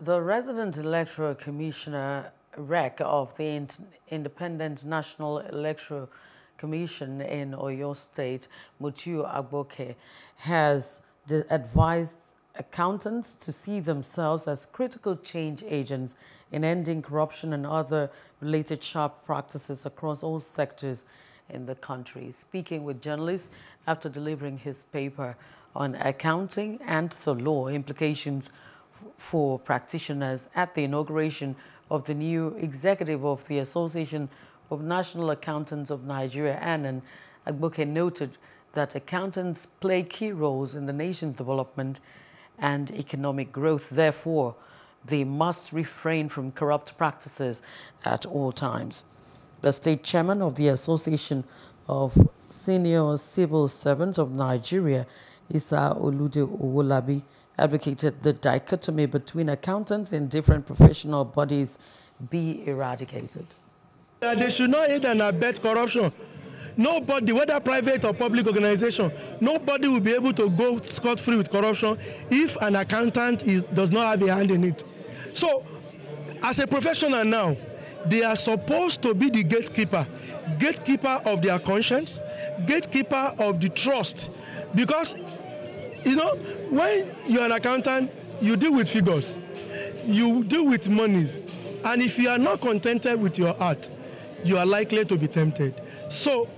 The resident electoral commissioner REC of the Independent National Electoral Commission in Oyo State, Mutiu Agboke, has advised accountants to see themselves as critical change agents in ending corruption and other related sharp practices across all sectors in the country. Speaking with journalists after delivering his paper on accounting and the law implications for practitioners at the inauguration of the new executive of the Association of National Accountants of Nigeria, ANAN, Agboke noted that accountants play key roles in the nation's development and economic growth. Therefore, they must refrain from corrupt practices at all times. The state chairman of the Association of Senior Civil Servants of Nigeria, Isa Olude Owolabi, advocated the dichotomy between accountants in different professional bodies be eradicated. They should not aid and abet corruption. Nobody, whether private or public organization, nobody will be able to go scot-free with corruption if an accountant is, does not have a hand in it. So, as a professional now, they are supposed to be the gatekeeper, gatekeeper of their conscience, gatekeeper of the trust. Because, you know, when you're an accountant, you deal with figures, you deal with monies. And if you are not contented with your art, you are likely to be tempted. So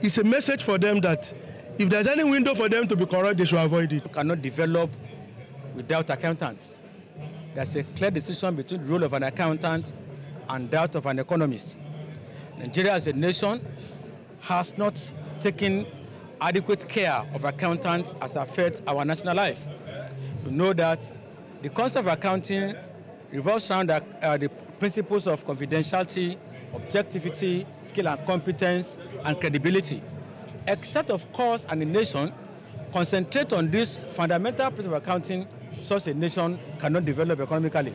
it's a message for them that if there's any window for them to be corrupt, they should avoid it. You cannot develop without accountants. There's a clear distinction between the role of an accountant and that of an economist. Nigeria as a nation has not taken adequate care of accountants as affects our national life. We know that the concept of accounting revolves around the, uh, the principles of confidentiality, objectivity, skill and competence, and credibility. Except, of course, and a nation concentrate on this fundamental principle of accounting, such a nation cannot develop economically.